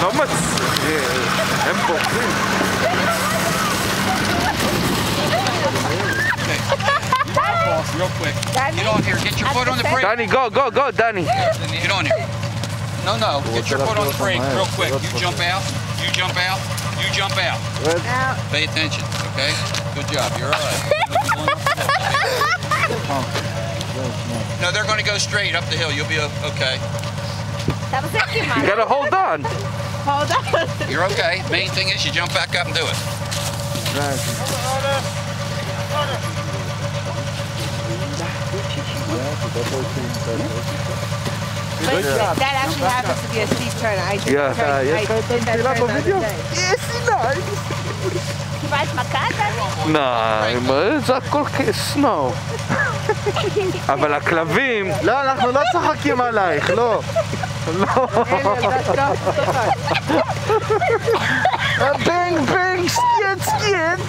Хамац. M14. Real quick. Danny? Get on here. Get your foot on the brake. Go, go, go, Danny. Get on here. No, no. Get your foot on the brake real quick. You jump out. You jump out. You jump out. out. Pay attention, okay? Good job. You're all right. no, they're going to go straight up the hill. You'll be okay. That was it, You got to hold on. Hold on. You're okay. Main thing is you jump back up and do it. But that actually happens to be a steep turn. I did Yeah. that turn. Ah, I יש לך את did that הנפילה turn the other בווידאו? day. יש סיני. קיבלת מכה, דני? נו, מה, זה הכל כסנו. אבל הכלבים, לא, אנחנו לא צוחקים עלייך, לא. לא. בנג בנג, סקיאט סקיאט.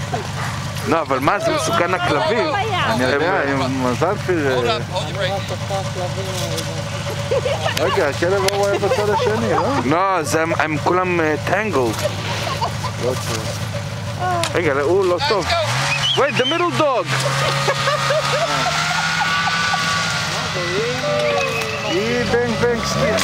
לא, אבל מה, זה מסוכן לכלבים. אני יודע, הם- עם מזל Hold פיר... up. Hold the brake. רגע, הכלב ההוא היה בצד השני, לא? לא, זה הם- הם כולם טנגלד. לא טוב. רגע, הוא לא Let's טוב. go. wait, the middle dog. היא בנג בנג סקיאט סקיאט.